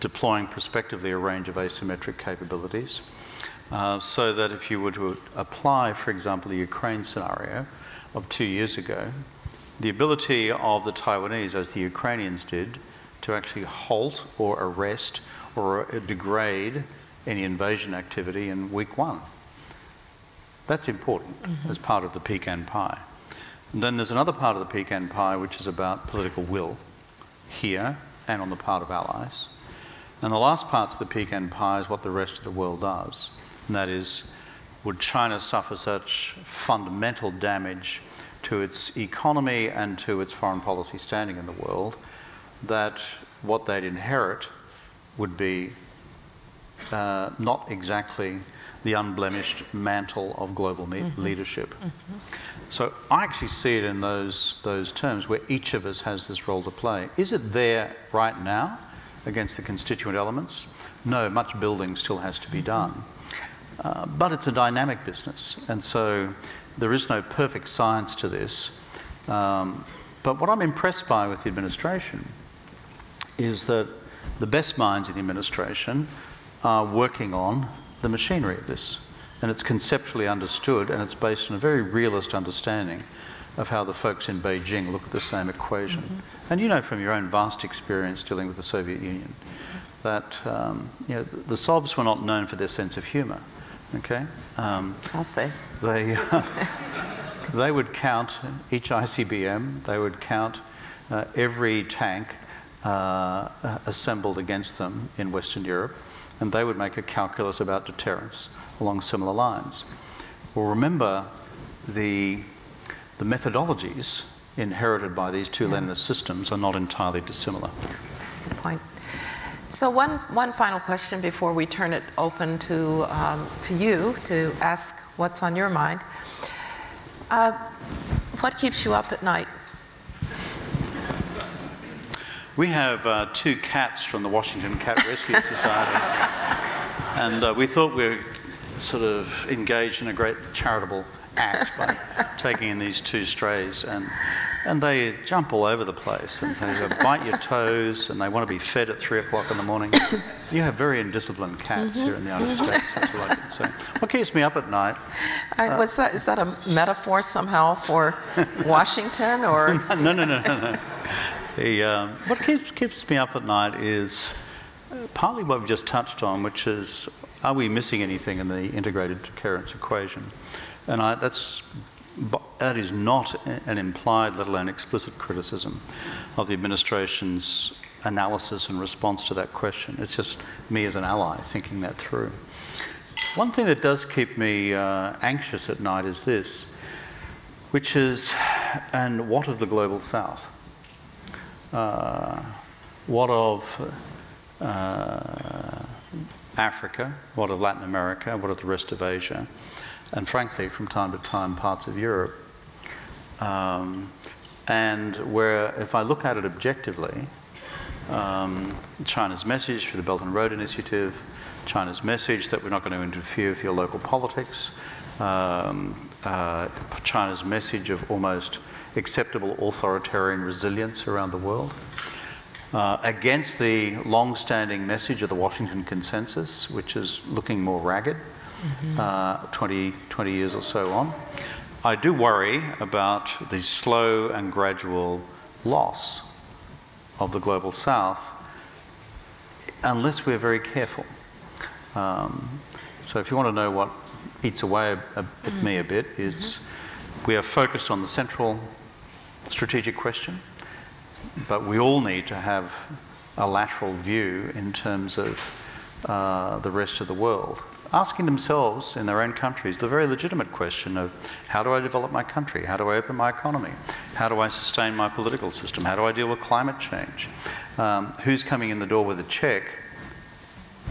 C: deploying prospectively a range of asymmetric capabilities, Uh, so that if you were to apply, for example, the Ukraine scenario of two years ago, the ability of the Taiwanese, as the Ukrainians did, to actually halt or arrest or degrade any invasion activity in week one. That's important mm-hmm. as part of the pecan pie. And then there's another part of the pecan pie which is about political will here and on the part of allies. And the last part of the pecan pie is what the rest of the world does. And that is, would China suffer such fundamental damage to its economy and to its foreign policy standing in the world that what they'd inherit would be uh, not exactly the unblemished mantle of global mm-hmm. leadership. Mm-hmm. So I actually see it in those, those terms where each of us has this role to play. Is it there right now against the constituent elements? No, much building still has to be mm-hmm. done. Uh, but it's a dynamic business, and so there is no perfect science to this. Um, but what I'm impressed by with the administration is that the best minds in the administration are working on the machinery of this. And it's conceptually understood and it's based on a very realist understanding of how the folks in Beijing look at the same equation. Mm-hmm. And you know from your own vast experience dealing with the Soviet Union that um, you know, the Sovs were not known for their sense of humour. Okay?
B: Um, I'll say.
C: They, uh, they would count each ICBM, they would count uh, every tank uh, assembled against them in Western Europe, and they would make a calculus about deterrence along similar lines. Well, remember the, the methodologies inherited by these two yeah. systems are not entirely dissimilar.
B: Good point. So one, one final question before we turn it open to, um, to you to ask what's on your mind. Uh, what keeps you up at night?
C: We have uh, two cats from the Washington Cat Rescue Society, and uh, we thought we were sort of engaged in a great charitable act by taking in these two strays, and and they jump all over the place, and they bite your toes, and they want to be fed at three o'clock in the morning. You have very indisciplined cats mm-hmm. here in the United mm-hmm. States. That's what I can say. What keeps me up at night?
B: I, uh, was that is that a metaphor somehow for Washington or?
C: no, no, no, no, no. The, um, what keeps, keeps me up at night is partly what we've just touched on, which is are we missing anything in the integrated deterrence equation? And I, that's, that is not an implied, let alone explicit criticism of the administration's analysis and response to that question. It's just me as an ally thinking that through. One thing that does keep me uh, anxious at night is this, which is, and what of the global south? uh, what of uh, Africa, what of Latin America, what of the rest of Asia, and frankly, from time to time, parts of Europe. Um, and where, if I look at it objectively, um, China's message through the Belt and Road Initiative, China's message that we're not going to interfere with your local politics, um, uh, China's message of almost acceptable authoritarian resilience around the world. Uh, against the long standing message of the Washington Consensus, which is looking more ragged mm-hmm. uh, 20, 20 years or so on. I do worry about the slow and gradual loss of the global south unless we're very careful. Um, so, if you want to know what eats away at mm-hmm. me a bit, it's mm-hmm. we are focused on the central strategic question, but we all need to have a lateral view in terms of uh, the rest of the world. Asking themselves in their own countries the very legitimate question of how do I develop my country? How do I open my economy? How do I sustain my political system? How do I deal with climate change? Um, who's coming in the door with a check?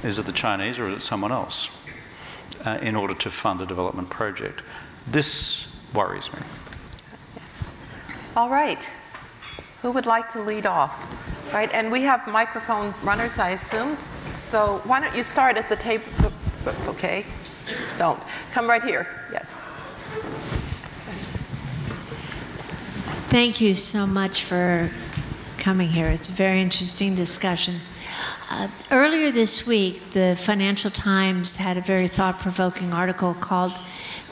C: Is it the Chinese or is it someone else? Uh, in order to fund a development project. This worries me. Yes.
B: All right. Who would like to lead off? Right, and we have microphone runners, I assume. So why don't you start at the table? Okay, don't. Come right here. Yes.
D: Yes. Thank you so much for coming here. It's a very interesting discussion.
E: Uh, earlier this week, the Financial Times had a very thought provoking article called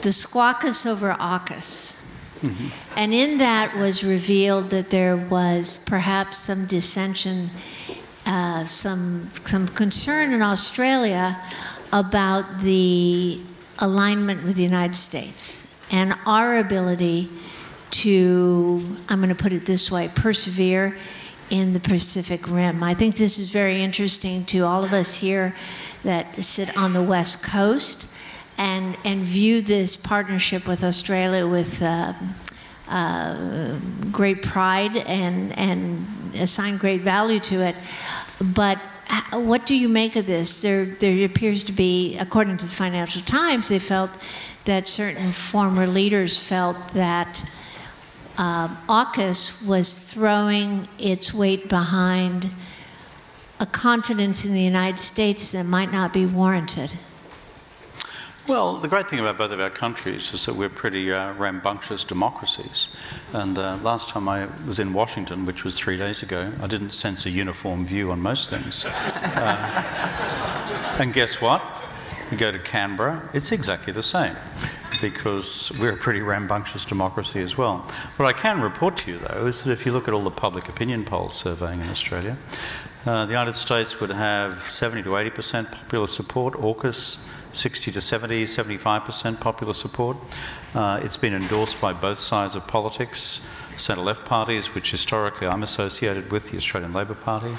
E: The Squawkus Over AUKUS. Mm-hmm. And in that was revealed that there was perhaps some dissension, uh, some, some concern in Australia about the alignment with the United States and our ability to, I'm going to put it this way, persevere in the Pacific Rim. I think this is very interesting to all of us here that sit on the West Coast and, and view this partnership with Australia with uh, uh, great pride and, and assign great value to it. But what do you make of this? There, there appears to be, according to the Financial Times, they felt that certain former leaders felt that uh, AUKUS was throwing its weight behind a confidence in the United States that might not be warranted.
C: Well, the great thing about both of our countries is that we're pretty uh, rambunctious democracies. And uh, last time I was in Washington, which was three days ago, I didn't sense a uniform view on most things. Uh, and guess what? You go to Canberra, it's exactly the same because we're a pretty rambunctious democracy as well. What I can report to you, though, is that if you look at all the public opinion polls surveying in Australia, uh, the United States would have 70 to 80% popular support, AUKUS 60 to 70, 75% popular support. Uh, it's been endorsed by both sides of politics centre left parties, which historically I'm associated with, the Australian Labor Party,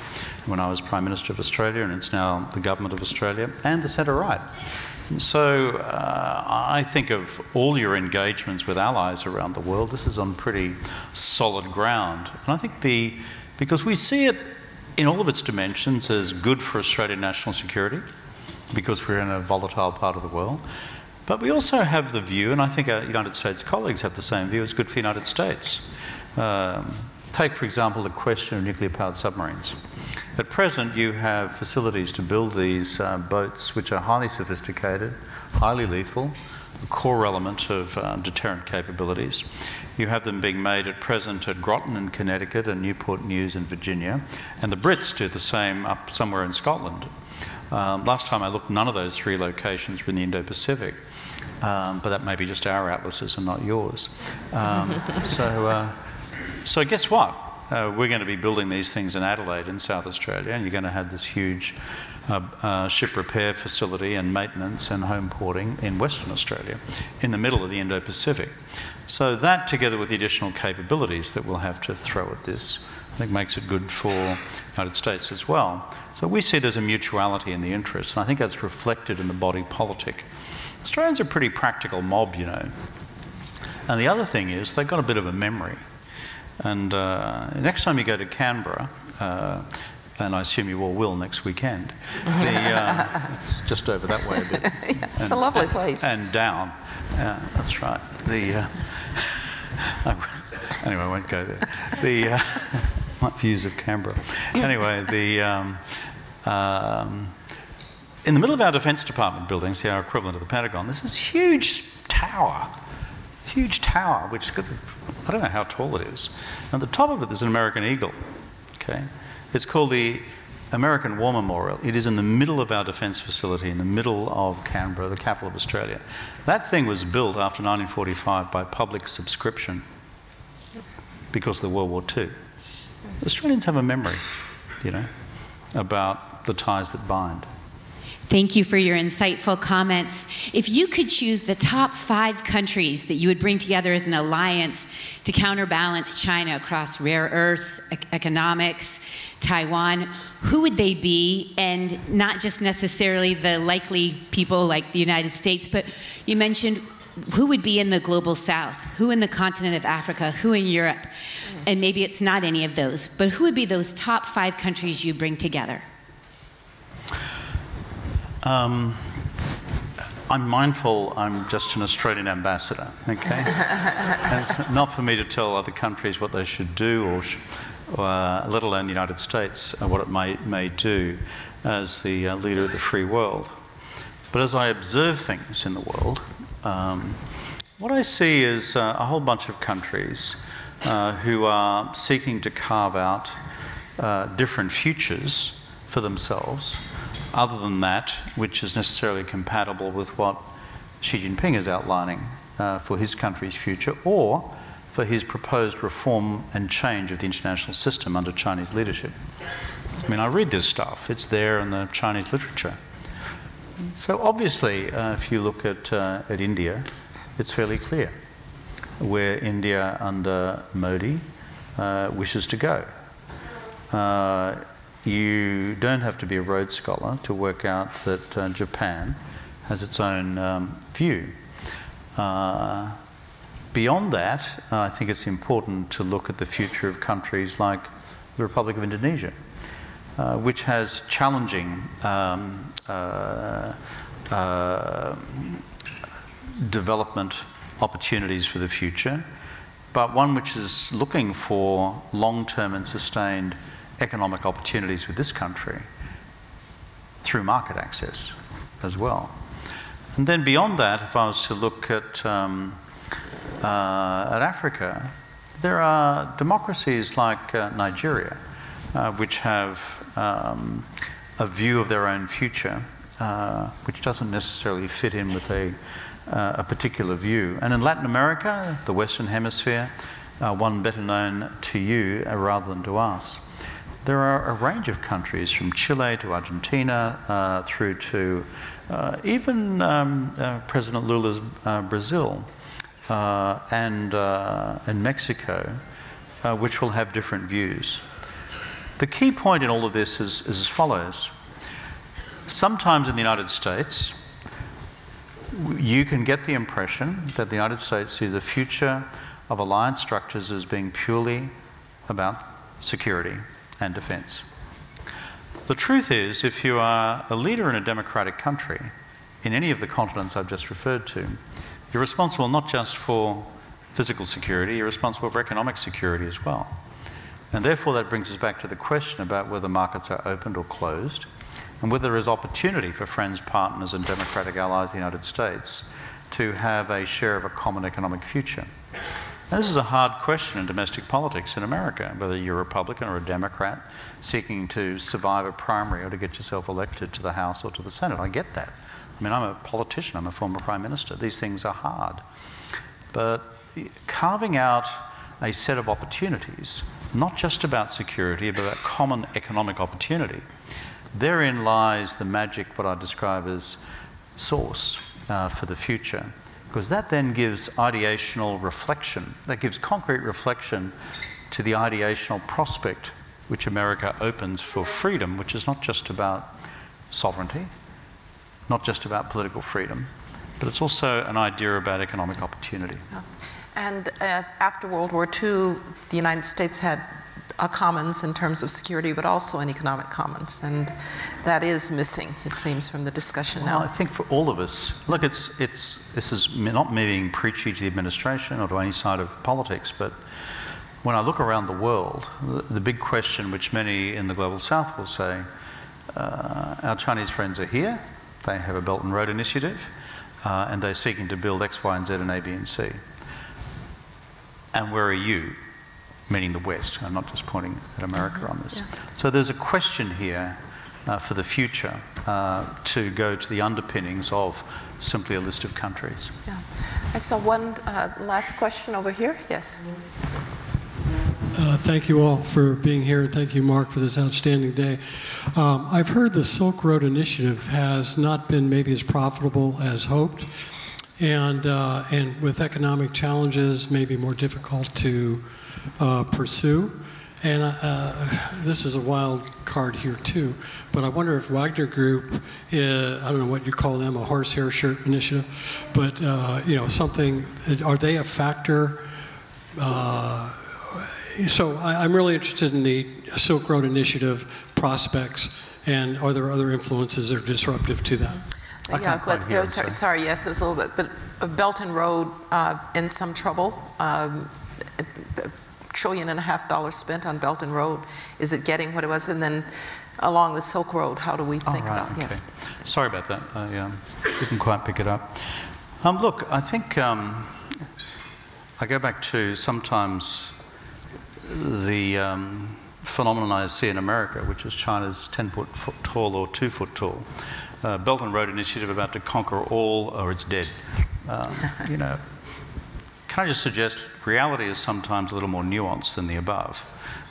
C: when I was Prime Minister of Australia, and it's now the Government of Australia, and the centre right. So uh, I think of all your engagements with allies around the world, this is on pretty solid ground. And I think the, because we see it in all of its dimensions as good for Australian national security, because we're in a volatile part of the world. But we also have the view, and I think our United States colleagues have the same view, it's good for the United States. Um, take, for example, the question of nuclear powered submarines. At present, you have facilities to build these uh, boats which are highly sophisticated, highly lethal, a core element of uh, deterrent capabilities. You have them being made at present at Groton in Connecticut and Newport News in Virginia, and the Brits do the same up somewhere in Scotland. Um, last time I looked, none of those three locations were in the Indo Pacific. Um, but that may be just our atlases and not yours. Um, so, uh, so guess what? Uh, we're going to be building these things in Adelaide in South Australia, and you're going to have this huge uh, uh, ship repair facility and maintenance and home porting in Western Australia, in the middle of the Indo-Pacific. So that, together with the additional capabilities that we'll have to throw at this, I think makes it good for the United States as well. So we see there's a mutuality in the interest, and I think that's reflected in the body politic. Australians are a pretty practical mob, you know. And the other thing is they've got a bit of a memory. And uh, next time you go to Canberra, uh, and I assume you all will next weekend. The, uh, it's just over that way a bit.
B: yeah, it's and, a lovely place.
C: And down. Yeah, that's right. The, uh, anyway, I won't go there. The, uh, my views of Canberra. Anyway, the, um, um, in the middle of our Defence Department buildings, our equivalent of the Pentagon, there's this huge tower, huge tower, which could, I don't know how tall it is. And at the top of it, there's an American eagle. Okay, it's called the American War Memorial. It is in the middle of our defence facility, in the middle of Canberra, the capital of Australia. That thing was built after 1945 by public subscription because of the World War II. Australians have a memory, you know, about the ties that bind.
F: Thank you for your insightful comments. If you could choose the top five countries that you would bring together as an alliance to counterbalance China across rare earths, e economics, Taiwan, who would they be? And not just necessarily the likely people like the United States, but you mentioned who would be in the global south, who in the continent of Africa, who in Europe, and maybe it's not any of those, but who would be those top five countries you bring together?
C: Um, I'm mindful I'm just an Australian ambassador, okay? it's not for me to tell other countries what they should do, or, sh uh, let alone the United States, uh, what it may, may do as the uh, leader of the free world. But as I observe things in the world, um, what I see is uh, a whole bunch of countries uh, who are seeking to carve out uh, different futures for themselves, other than that, which is necessarily compatible with what Xi Jinping is outlining uh, for his country's future, or for his proposed reform and change of the international system under Chinese leadership. I mean, I read this stuff, it's there in the Chinese literature. So, obviously, uh, if you look at, uh, at India, it's fairly clear where India under Modi uh, wishes to go. Uh, you don't have to be a Rhodes Scholar to work out that uh, Japan has its own um, view. Uh, beyond that, I think it's important to look at the future of countries like the Republic of Indonesia, uh, which has challenging um, uh, uh, development opportunities for the future, but one which is looking for long term and sustained economic opportunities with this country through market access as well. And then beyond that, if I was to look at, um, uh, at Africa, there are democracies like uh, Nigeria, uh, which have um, a view of their own future, uh, which doesn't necessarily fit in with a, uh, a particular view. And in Latin America, the Western Hemisphere, uh, one better known to you rather than to us, there are a range of countries from Chile to Argentina uh, through to uh, even um, uh, President Lula's uh, Brazil uh, and, uh, and Mexico, which will have different views. The key point in all of this is, is as follows. Sometimes in the United States, you can get the impression that the United States sees the future of alliance structures as being purely about security and defence. The truth is, if you are a leader in a democratic country, in any of the continents I've just referred to, you're responsible not just for physical security, you're responsible for economic security as well. And therefore, that brings us back to the question about whether markets are opened or closed, and whether there is opportunity for friends, partners, and democratic allies of the United States to have a share of a common economic future. Now, this is a hard question in domestic politics in America, whether you're a Republican or a Democrat seeking to survive a primary or to get yourself elected to the House or to the Senate. I get that. I mean, I'm a politician, I'm a former Prime Minister. These things are hard. But carving out a set of opportunities, not just about security, but about common economic opportunity, therein lies the magic, what I describe as source uh, for the future. Because that then gives ideational reflection, that gives concrete reflection to the ideational prospect which America opens for freedom, which is not just about sovereignty, not just about political freedom, but it's also an idea about economic opportunity.
B: And uh, after World War II, the United States had a commons in terms of security, but also an economic commons, and that is missing, it seems, from the discussion
C: well,
B: now.
C: I think for all of us, look, it's, it's, this is not me being preachy to the administration or to any side of politics, but when I look around the world, the, the big question which many in the global south will say, uh, our Chinese friends are here, they have a Belt and Road Initiative, uh, and they're seeking to build X, Y, and Z and A, B, and C. And where are you? meaning the West. I'm not just pointing at America on this. Yeah. So there's a question here uh, for the future uh, to go to the underpinnings of simply a list of countries.
B: Yeah. I saw one uh, last question over here. Yes.
G: Uh, thank you all for being here. Thank you, Mark, for this outstanding day. Um, I've heard the Silk Road Initiative has not been maybe as profitable as hoped, and uh, and with economic challenges, maybe more difficult to uh, pursue. And uh, this is a wild card here too, but I wonder if Wagner Group, is, I don't know what you call them, a horsehair shirt initiative, but uh, you know something. Are they a factor? Uh, so I, am really interested in the Silk Road Initiative prospects, and are there other influences that are disruptive to that?
B: Yeah, but oh, sorry, sorry, yes, it was a little bit, but Belt and Road uh, in some trouble. Um, trillion and a half dollars spent on Belt and Road. Is it getting what it was? And then along the Silk Road, how do we think
C: right,
B: about
C: okay.
B: yes?
C: Sorry about that. I um, didn't quite pick it up. Um, look, I think um, I go back to sometimes the um, phenomenon I see in America, which is China's 10 foot tall or 2 foot tall. Uh, Belt and Road Initiative about to conquer all or it's dead. Um, you know, can I just suggest reality is sometimes a little more nuanced than the above.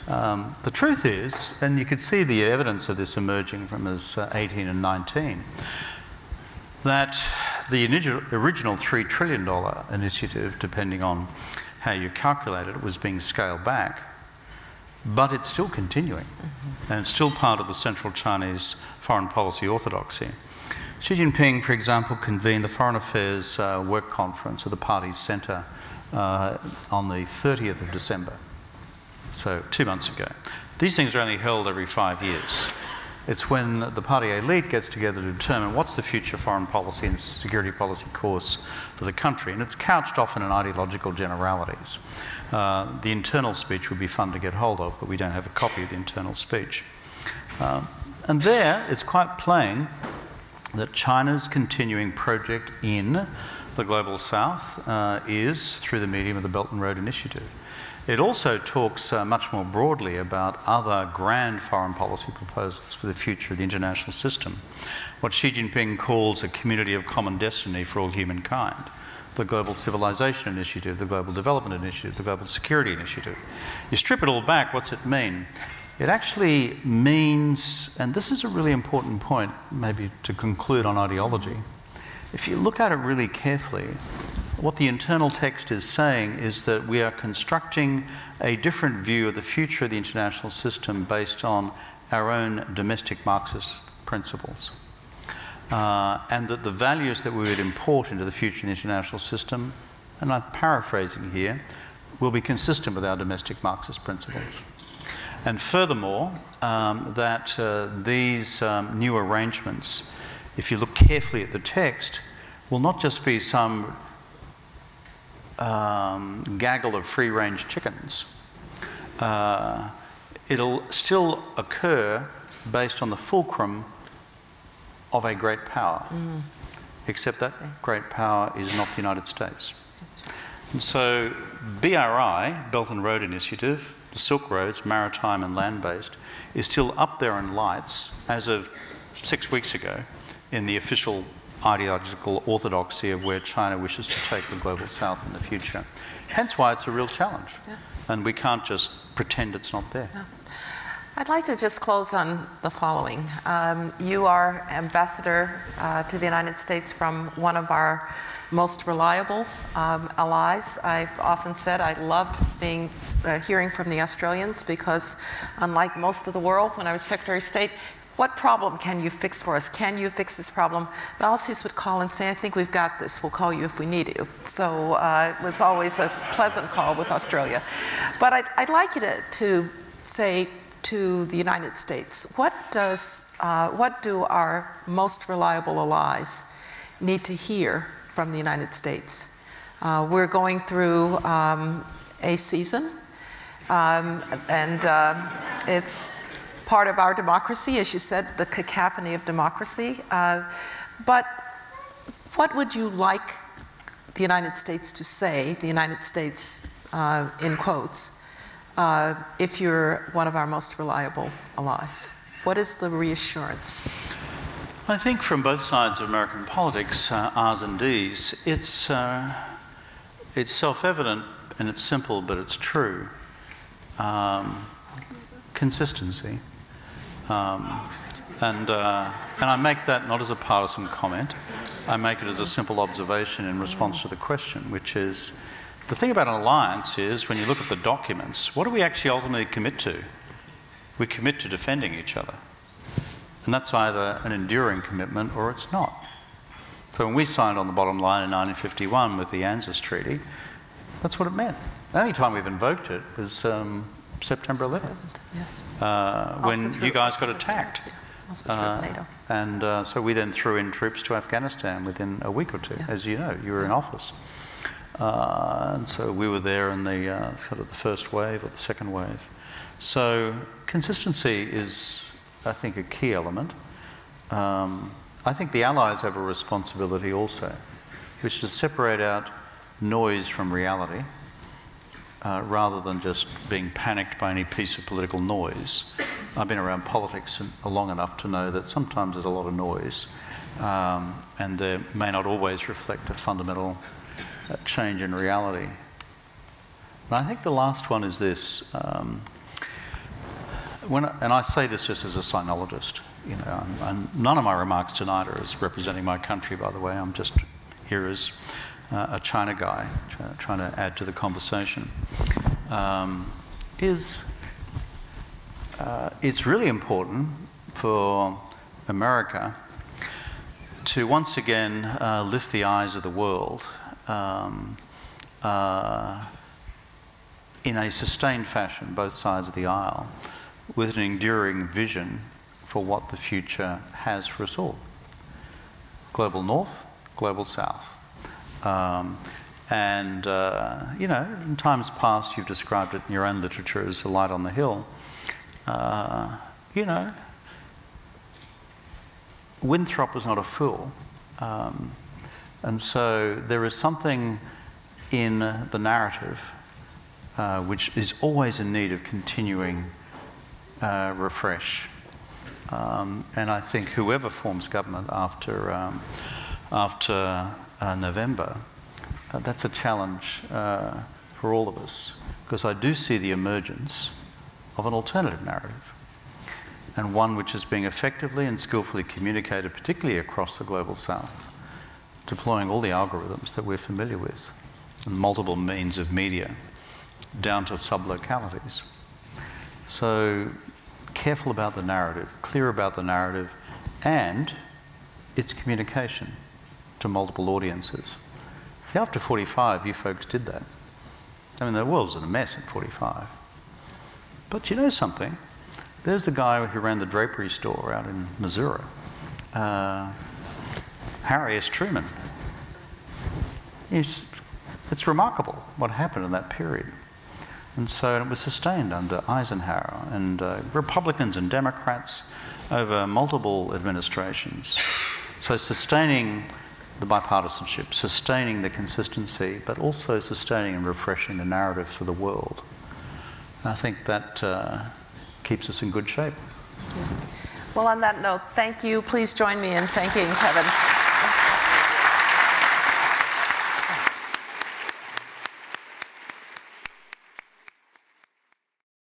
C: Um, the truth is, and you could see the evidence of this emerging from as uh, 18 and 19, that the original $3 trillion initiative, depending on how you calculate it, was being scaled back. But it's still continuing, mm-hmm. and it's still part of the central Chinese foreign policy orthodoxy. Xi Jinping, for example, convened the Foreign Affairs uh, Work Conference at the party's centre uh, on the 30th of December, so two months ago. These things are only held every five years. It's when the party elite gets together to determine what's the future foreign policy and security policy course for the country, and it's couched often in ideological generalities. Uh, the internal speech would be fun to get hold of, but we don't have a copy of the internal speech. Uh, and there, it's quite plain that China's continuing project in the Global South uh, is through the medium of the Belt and Road Initiative. It also talks uh, much more broadly about other grand foreign policy proposals for the future of the international system. What Xi Jinping calls a community of common destiny for all humankind. The Global Civilization Initiative, the Global Development Initiative, the Global Security Initiative. You strip it all back, what's it mean? It actually means, and this is a really important point, maybe to conclude on ideology. If you look at it really carefully, what the internal text is saying is that we are constructing a different view of the future of the international system based on our own domestic Marxist principles. Uh, and that the values that we would import into the future international system, and I'm paraphrasing here, will be consistent with our domestic Marxist principles. And furthermore, um, that uh, these um, new arrangements, if you look carefully at the text, will not just be some um, gaggle of free range chickens, uh, it'll still occur based on the fulcrum of a great power. Mm. Except that great power is not the United States. And so, BRI, Belt and Road Initiative, the Silk Roads, maritime and land based, is still up there in lights as of six weeks ago in the official ideological orthodoxy of where China wishes to take the global south in the future. Hence why it's a real challenge. Yeah. And we can't just pretend it's not there. No.
B: I'd like to just close on the following. Um, you are ambassador uh, to the United States from one of our most reliable um, allies. I've often said I loved being uh, hearing from the Australians because, unlike most of the world, when I was Secretary of State, what problem can you fix for us? Can you fix this problem? The Aussies would call and say, I think we've got this. We'll call you if we need you. So uh, it was always a pleasant call with Australia. But I'd, I'd like you to, to, say to the United States, what, does, uh, what do our most reliable allies need to hear from the United States? Uh, we're going through um, a season, um, and uh, it's part of our democracy, as you said, the cacophony of democracy. Uh, but what would you like the United States to say, the United States uh, in quotes, uh, if you're one of our most reliable allies? What is the reassurance?
C: I think from both sides of American politics, uh, R's and D's, it's, uh, it's self evident and it's simple, but it's true. Um, consistency. Um, and, uh, and I make that not as a partisan comment, I make it as a simple observation in response to the question, which is the thing about an alliance is when you look at the documents, what do we actually ultimately commit to? We commit to defending each other. And that's either an enduring commitment or it's not. So when we signed on the bottom line in 1951 with the ANZUS Treaty, that's what it meant. The only time we've invoked it was um, September 11th.
B: Yes.
C: Uh, when you guys got attacked.
B: Yeah. Uh,
C: and uh, so we then threw in troops to Afghanistan within a week or two, yeah. as you know, you were in office. Uh, and so we were there in the uh, sort of the first wave or the second wave. So consistency is, I think, a key element. Um, I think the Allies have a responsibility also, which is to separate out noise from reality uh, rather than just being panicked by any piece of political noise. I've been around politics long enough to know that sometimes there's a lot of noise, um, and they may not always reflect a fundamental uh, change in reality. And I think the last one is this. Um, when, and I say this just as a sinologist. You know, I'm, none of my remarks tonight are as representing my country, by the way. I'm just here as uh, a China guy try, trying to add to the conversation. Um, is uh, it's really important for America to once again uh, lift the eyes of the world um, uh, in a sustained fashion, both sides of the aisle, with an enduring vision for what the future has for us all. Global North, Global South. Um, and, uh, you know, in times past, you've described it in your own literature as a light on the hill. Uh, you know, Winthrop was not a fool. Um, and so there is something in the narrative uh, which is always in need of continuing uh, refresh. Um, and I think whoever forms government after, um, after uh, November, uh, that's a challenge uh, for all of us because I do see the emergence of an alternative narrative and one which is being effectively and skillfully communicated, particularly across the global south, deploying all the algorithms that we're familiar with and multiple means of media down to sub-localities. So careful about the narrative, clear about the narrative, and its communication to multiple audiences. See, after 45, you folks did that. I mean, the world's in a mess at 45. But you know something? There's the guy who ran the drapery store out in Missouri, uh, Harry S. Truman. It's, it's remarkable what happened in that period. And so it was sustained under Eisenhower and uh, Republicans and Democrats over multiple administrations. So sustaining the bipartisanship, sustaining the consistency, but also sustaining and refreshing the narrative for the world. I think that uh, keeps us in good shape.
B: Well, on that note, thank you. Please join me in thanking Kevin.